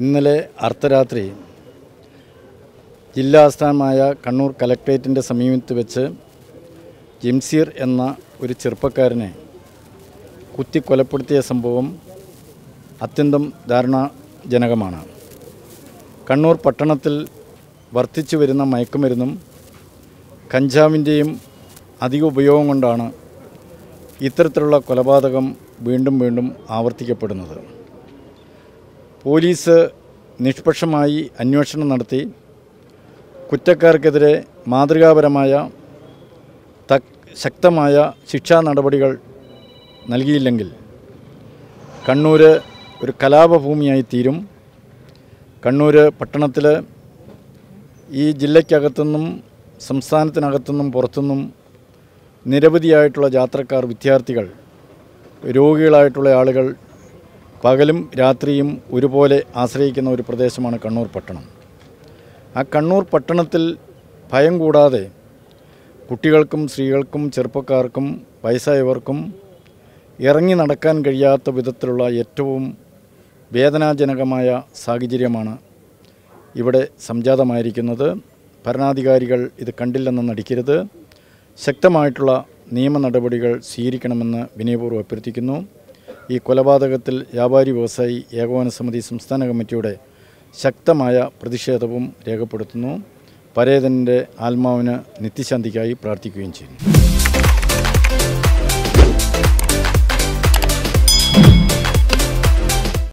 ഇന്നലെ അർദ്ധരാത്രി ജില്ലാ ആസ്ഥാനമായ കണ്ണൂർ കലക്ട്രേറ്റിന്റെ സമീപത്ത് വെച്ച് ജിംസീർ എന്ന ഒരു ചെറുപ്പക്കാരനെ കുത്തിക്കൊലപ്പെടുത്തിയ സംഭവം അത്യന്തം ധാരണാജനകമാണ്. കണ്ണൂർ പട്ടണത്തിൽ വർദ്ധിച്ചു വരുന്ന മയക്കുമരുന്നും കഞ്ചാവിന്റെയും അധിക ഉപയോഗം കൊണ്ടാണ് ഇത്തരത്തിലുള്ള കൊലപാതകം വീണ്ടും വീണ്ടും ആവർത്തിക്കപ്പെടുന്നത്. പോലീസ് നിഷ്പക്ഷമായി അന്വേഷണം നടത്തി. കുറ്റക്കാർക്കെതിരെ മാതൃകാപരമായ തക് ശക്തമായ ശിക്ഷാ നടപടികൾ നൽകിയില്ലെങ്കിൽ കണ്ണൂർ ഒരു കലാപഭൂമിയായി തീരും. കണ്ണൂർ പട്ടണത്തിൽ ഈ ജില്ലയ്ക്കകത്തുനിന്നും സംസ്ഥാനത്തിനകത്തുനിന്നും പുറത്തുനിന്നും നിരവധിയായിട്ടുള്ള യാത്രക്കാർ വിദ്യാർത്ഥികൾ രോഗികളായിട്ടുള്ള ആളുകൾ പകലും രാത്രിയും ഒരുപോലെ ആശ്രയിക്കുന്ന ഒരു പ്രദേശമാണ് കണ്ണൂർ പട്ടണം. ആ കണ്ണൂർ പട്ടണത്തിൽ ഭയം കൂടാതെ കുട്ടികൾക്കും സ്ത്രീകൾക്കും ചെറുപ്പക്കാർക്കും വയസ്സായവർക്കും ഇറങ്ങി നടക്കാൻ കഴിയാത്ത വിധത്തിലുള്ള ഏറ്റവും വേദനാജനകമായ സാഹചര്യമാണ് ഇവിടെ സംജാതമായിരിക്കുന്നത്. ഭരണാധികാരികൾ ഇത് കണ്ടില്ലെന്ന് നടിക്കരുത്. ശക്തമായിട്ടുള്ള നിയമ നടപടികൾ സ്വീകരിക്കണമെന്ന് വിനയപൂർവം അഭ്യർത്ഥിക്കുന്നു. ഈ കൊലപാതകത്തിൽ വ്യാപാരി വ്യവസായി ഏകോപന സമിതി സംസ്ഥാന കമ്മിറ്റിയുടെ ശക്തമായ പ്രതിഷേധവും രേഖപ്പെടുത്തുന്നു. പരേതന്റെ ആത്മാവിന് നിത്യശാന്തിക്കായി പ്രാർത്ഥിക്കുകയും ചെയ്യുന്നു.